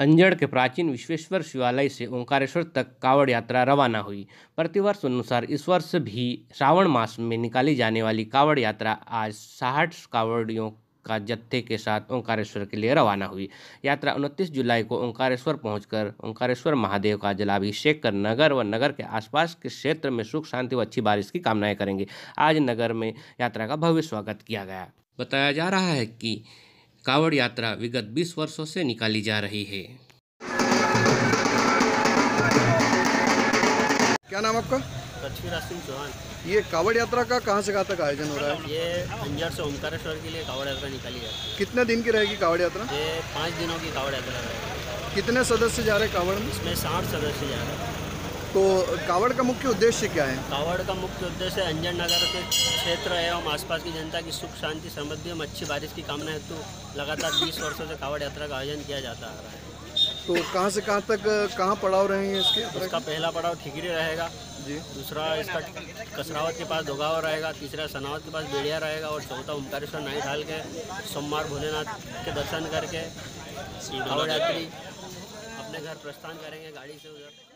अंजड़ के प्राचीन विश्वेश्वर शिवालय से ओंकारेश्वर तक कावड़ यात्रा रवाना हुई। प्रतिवर्ष अनुसार इस वर्ष भी श्रावण मास में निकाली जाने वाली कावड़ यात्रा आज साहठ कावड़ियों का जत्थे के साथ ओंकारेश्वर के लिए रवाना हुई। यात्रा 29 जुलाई को ओंकारेश्वर पहुंचकर ओंकारेश्वर महादेव का जलाभिषेक कर नगर व नगर के आसपास के क्षेत्र में सुख, शांति व अच्छी बारिश की कामनाएँ करेंगे। आज नगर में यात्रा का भव्य स्वागत किया गया। बताया जा रहा है कि कावड़ यात्रा विगत 20 वर्षों से निकाली जा रही है। क्या नाम आपका? पृथ्वीराज सिंह चौहान। ये कावड़ यात्रा का कहाँ से कहाँ तक आयोजन हो रहा है? ये अंजार से ओमकारेश्वर के लिए कावड़ यात्रा निकाली है। कितने दिन की रहेगी कावड़ यात्रा? ये पाँच दिनों की कावड़ यात्रा है कितने सदस्य जा रहे हैं कावड़ में? इसमें साठ सदस्य जा रहे हैं। तो कावड़ का मुख्य उद्देश्य क्या है? कावड़ का मुख्य उद्देश्य अंजन नगर के क्षेत्र एवं आसपास की जनता की सुख शांति समृद्धि एवं अच्छी बारिश की कामना हेतु लगातार बीस वर्षों से कावड़ यात्रा का आयोजन किया जाता आ रहा है। तो कहाँ से कहाँ तक कहाँ पड़ाव रहेंगे इसके इसका पहला पड़ाव ठिकरी रहेगा जी। दूसरा इसका कसरावत के पास दोगावा रहेगा तीसरा सनावत के पास बेड़िया रहेगा और चौथा ओमकारेश्वर नाई ढाल के सोमवार भोलेनाथ के दर्शन करके कावड़ यात्री अपने घर प्रस्थान करेंगे गाड़ी से उधर।